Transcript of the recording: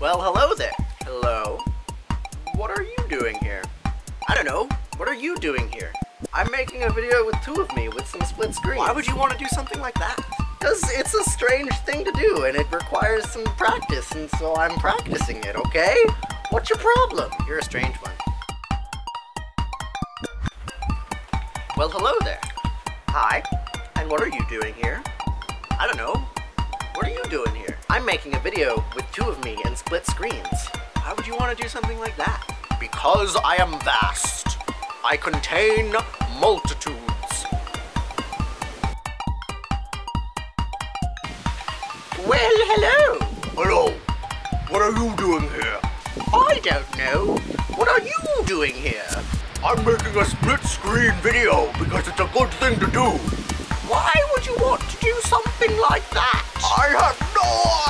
Well, hello there. Hello. What are you doing here? I don't know. What are you doing here? I'm making a video with two of me with some split screens. Why would you want to do something like that? Because it's a strange thing to do and it requires some practice, and so I'm practicing it, okay? What's your problem? You're a strange one. Well, hello there. Hi. And what are you doing here? I don't know. Making a video with two of me and split screens. Why would you want to do something like that? Because I am vast. I contain multitudes. Well, hello. Hello. What are you doing here? I don't know. What are you doing here? I'm making a split screen video because it's a good thing to do. Why would you want to do something like that? I have no idea.